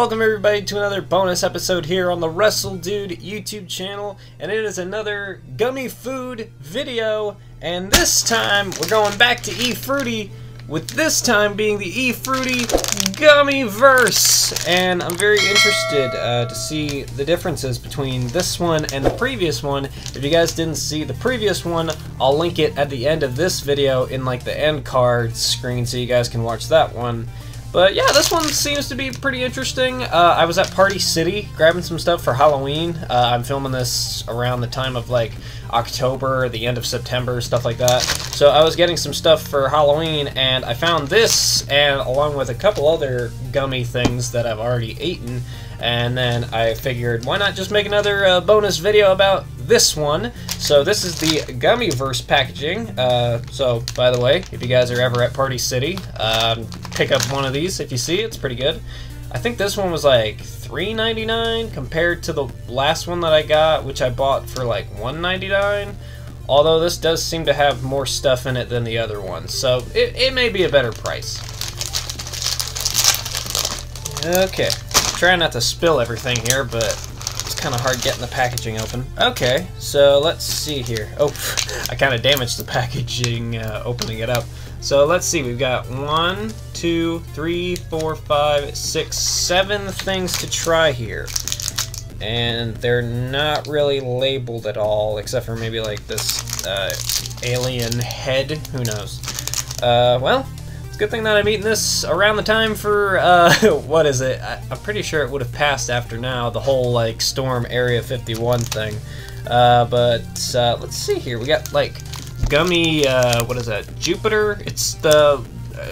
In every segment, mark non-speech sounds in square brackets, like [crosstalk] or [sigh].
Welcome everybody to another bonus episode here on the Wrestle Dude YouTube channel, and it is another gummy food video, and this time we're going back to E Fruity, with this time being the E Fruity Gummy Verse, and I'm very interested uh, to see the differences between this one and the previous one. If you guys didn't see the previous one, I'll link it at the end of this video in like the end card screen so you guys can watch that one. But yeah, this one seems to be pretty interesting. Uh, I was at Party City grabbing some stuff for Halloween. Uh, I'm filming this around the time of like October, the end of September, stuff like that. So I was getting some stuff for Halloween, and I found this, and along with a couple other gummy things that I've already eaten. And then I figured, why not just make another uh, bonus video about this one? So this is the Gummyverse packaging. Uh, so, by the way, if you guys are ever at Party City, um, pick up one of these if you see It's pretty good. I think this one was like $3.99 compared to the last one that I got, which I bought for like $1.99. Although this does seem to have more stuff in it than the other one, so it, it may be a better price. Okay, trying not to spill everything here, but it's kind of hard getting the packaging open. Okay, so let's see here. Oh, [laughs] I kind of damaged the packaging uh, opening it up. So let's see, we've got one, two, three, four, five, six, seven things to try here. And they're not really labeled at all, except for maybe like this uh, alien head. Who knows? Uh, well, good thing that I'm eating this around the time for, uh, [laughs] what is it? I, am pretty sure it would have passed after now, the whole, like, Storm Area 51 thing. Uh, but, uh, let's see here. We got, like, gummy, uh, what is that? Jupiter? It's the,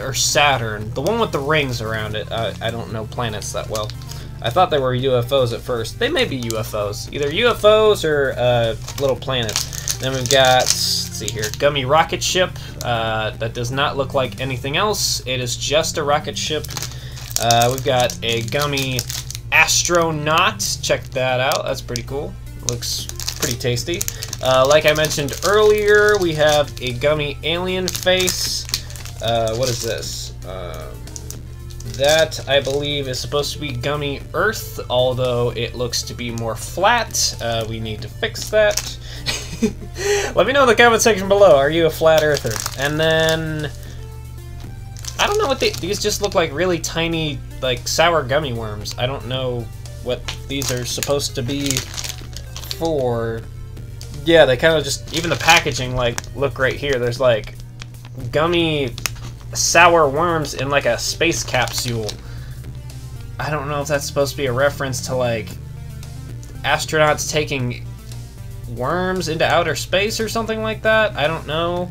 or Saturn. The one with the rings around it. I, I don't know planets that well. I thought they were UFOs at first. They may be UFOs. Either UFOs or, uh, little planets. Then we've got see here. Gummy rocket ship. Uh, that does not look like anything else. It is just a rocket ship. Uh, we've got a gummy astronaut. Check that out. That's pretty cool. Looks pretty tasty. Uh, like I mentioned earlier, we have a gummy alien face. Uh, what is this? Um, that, I believe, is supposed to be Gummy Earth, although it looks to be more flat. Uh, we need to fix that. [laughs] Let me know in the comment section below. Are you a flat earther? And then... I don't know what they... These just look like really tiny, like, sour gummy worms. I don't know what these are supposed to be for. Yeah, they kind of just... Even the packaging, like, look right here. There's, like, gummy sour worms in, like, a space capsule. I don't know if that's supposed to be a reference to, like, astronauts taking worms into outer space or something like that. I don't know.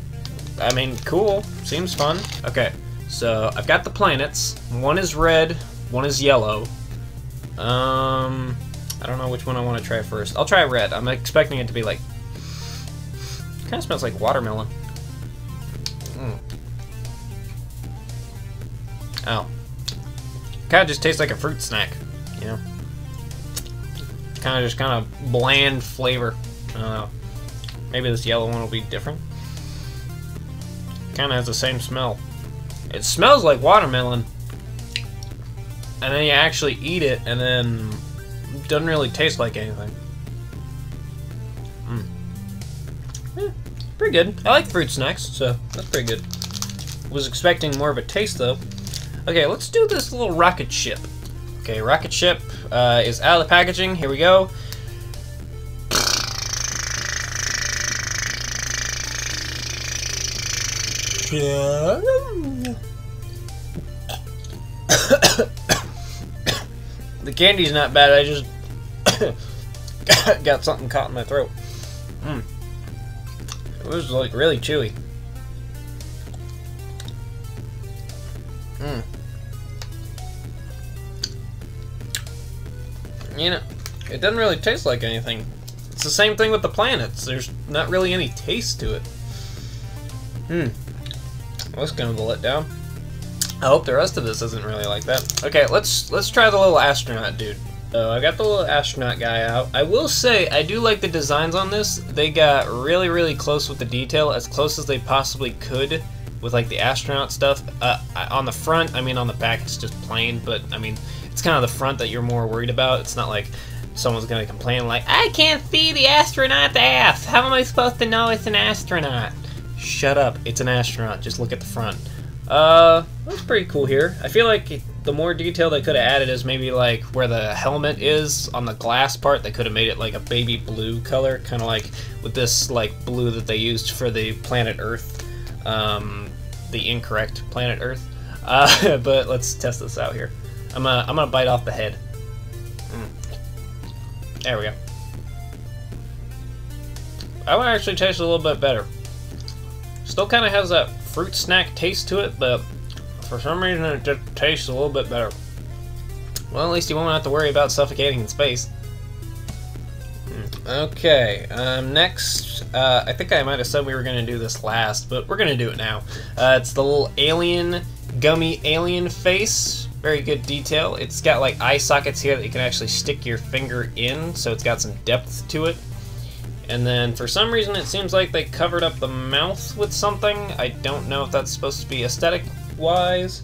I mean, cool. Seems fun. Okay, so I've got the planets. One is red, one is yellow. Um, I don't know which one I want to try first. I'll try red. I'm expecting it to be like... Kind of smells like watermelon. Mm. Oh. Kind of just tastes like a fruit snack, you know? Kind of just kind of bland flavor. Don't know. Maybe this yellow one will be different. Kind of has the same smell. It smells like watermelon. And then you actually eat it, and then it doesn't really taste like anything. Mm. Yeah, pretty good. I like fruit snacks, so that's pretty good. Was expecting more of a taste, though. Okay, let's do this little rocket ship. Okay, rocket ship uh, is out of the packaging. Here we go. The candy's not bad, I just [coughs] got something caught in my throat. Mm. It was like really chewy. Mm. You know, it doesn't really taste like anything. It's the same thing with the planets. There's not really any taste to it. Hmm. That's kind of a letdown. I hope the rest of this isn't really like that. Okay, let's let's try the little astronaut dude. So I got the little astronaut guy out. I will say, I do like the designs on this. They got really, really close with the detail, as close as they possibly could with like the astronaut stuff. Uh, on the front, I mean on the back it's just plain, but I mean, it's kind of the front that you're more worried about. It's not like someone's gonna complain like, I can't see the astronaut's ass. How am I supposed to know it's an astronaut? Shut up, it's an astronaut. Just look at the front. Uh, that's pretty cool here. I feel like the more detail they could have added is maybe like where the helmet is on the glass part. They could have made it like a baby blue color, kind of like with this like blue that they used for the planet Earth, um, the incorrect planet Earth. [laughs] Uh, but let's test this out here. I'm gonna I'm gonna bite off the head. Mm. There we go. That one actually tastes a little bit better. Still kind of has that fruit snack taste to it, but for some reason it just tastes a little bit better. Well, at least you won't have to worry about suffocating in space. Hmm, okay, um, next, uh, I think I might have said we were going to do this last, but we're going to do it now. Uh, it's the little alien, gummy alien face. Very good detail. It's got like eye sockets here that you can actually stick your finger in, so it's got some depth to it. And then for some reason it seems like they covered up the mouth with something. I don't know if that's supposed to be aesthetic wise.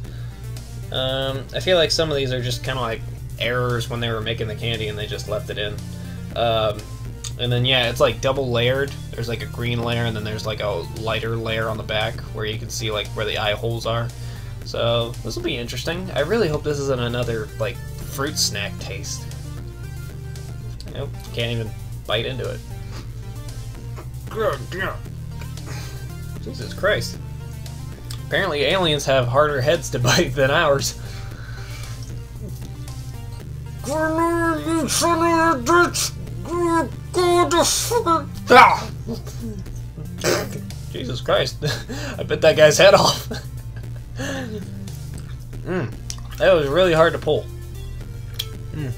Um, I feel like some of these are just kind of like errors when they were making the candy and they just left it in. Um, and then yeah, it's like double layered. There's like a green layer and then there's like a lighter layer on the back where you can see like where the eye holes are. So this will be interesting. I really hope this isn't another like fruit snack taste. Nope, can't even bite into it. Jesus Christ. Apparently aliens have harder heads to [laughs] bite than ours. [laughs] Jesus Christ. [laughs] I bit that guy's head off. mm. That was really hard to pull. Mm.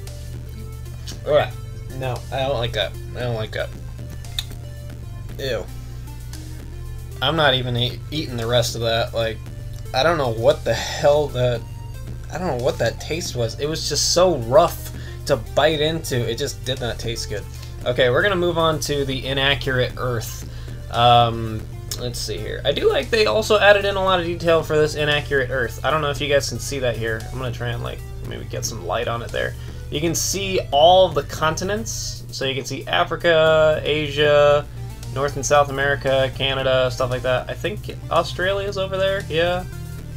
Alright. No, I don't like that. I don't like that. Ew. I'm not even eat, eating the rest of that. Like, I don't know what the hell that. I don't know what that taste was. It was just so rough to bite into. It just did not taste good. Okay, we're gonna move on to the inaccurate Earth. Um, let's see here. I do like they also added in a lot of detail for this inaccurate Earth. I don't know if you guys can see that here. I'm gonna try and like maybe get some light on it there. You can see all the continents. So you can see Africa, Asia, North and South America, Canada, stuff like that. I think Australia's over there, yeah?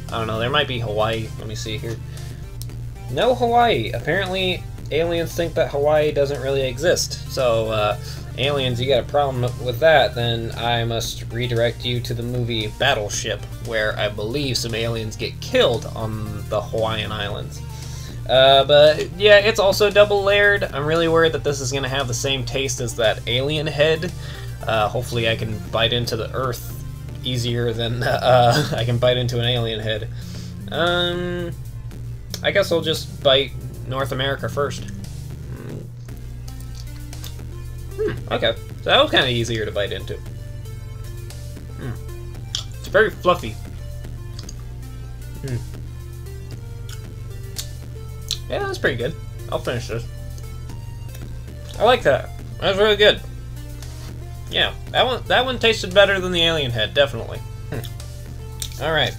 I don't know, there might be Hawaii. Let me see here. No Hawaii. Apparently, aliens think that Hawaii doesn't really exist. So, uh, aliens, you got a problem with that, then I must redirect you to the movie Battleship, where I believe some aliens get killed on the Hawaiian Islands. Uh, but yeah, it's also double layered. I'm really worried that this is going to have the same taste as that alien head uh, hopefully I can bite into the earth easier than [laughs] uh, I can bite into an alien head. Um, I guess I'll just bite North America first. Hmm, okay. So that was kind of easier to bite into. Hmm. It's very fluffy. Hmm. Yeah, that's pretty good. I'll finish this. I like that. That was really good. Yeah, that one that one tasted better than the alien head, definitely. Hmm. All right,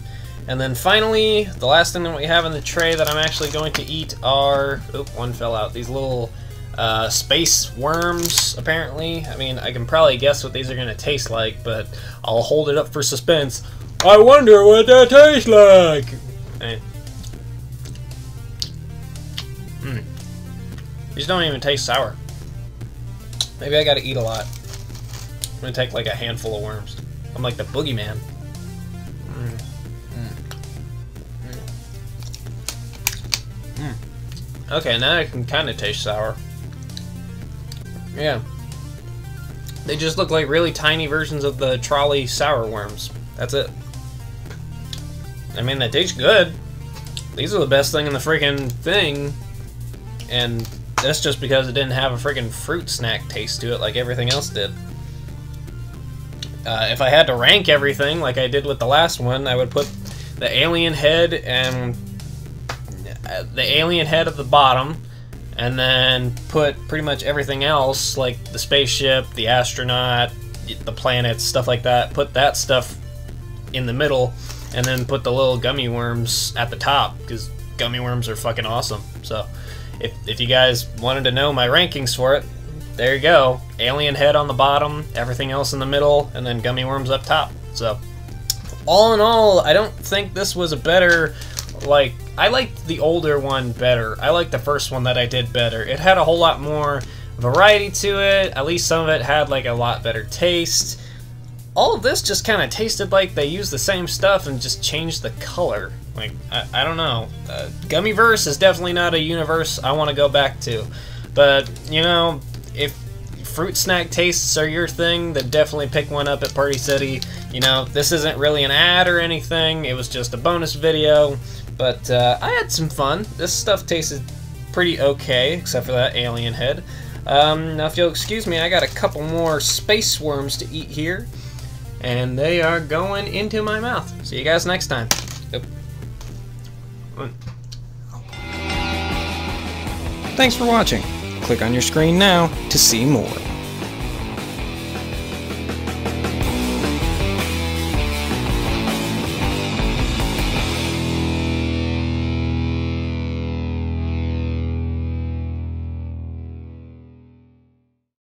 and then finally, the last thing that we have in the tray that I'm actually going to eat are oop, one fell out. These little uh, space worms, apparently. I mean, I can probably guess what these are going to taste like, but I'll hold it up for suspense. I wonder what that tastes like. Hey. These don't even taste sour. Maybe I gotta eat a lot. I'm gonna take like a handful of worms. I'm like the boogeyman. Mm. Mm. Mm. Okay, now I can kind of taste sour. Yeah. They just look like really tiny versions of the Trolli sour worms. That's it. I mean, they taste good. These are the best thing in the freaking thing. And that's just because it didn't have a freaking fruit snack taste to it like everything else did. Uh, if I had to rank everything like I did with the last one, I would put the alien head and uh, the alien head at the bottom, and then put pretty much everything else like the spaceship, the astronaut, the planets, stuff like that. Put that stuff in the middle, and then put the little gummy worms at the top because gummy worms are fucking awesome. So, if, if you guys wanted to know my rankings for it, there you go. Alien head on the bottom, everything else in the middle, and then gummy worms up top. So, all in all, I don't think this was a better, like, I liked the older one better. I liked the first one that I did better. It had a whole lot more variety to it. At least some of it had, like, a lot better taste. All of this just kind of tasted like they used the same stuff and just changed the color. Like, I, I don't know. Uh, Gummyverse is definitely not a universe I want to go back to. But, you know, if fruit snack tastes are your thing, then definitely pick one up at Party City. You know, this isn't really an ad or anything, it was just a bonus video, but uh, I had some fun. This stuff tasted pretty okay, except for that alien head. Um, now, if you'll excuse me, I got a couple more space worms to eat here, and they are going into my mouth. See you guys next time. Thanks for watching. Click on your screen now to see more.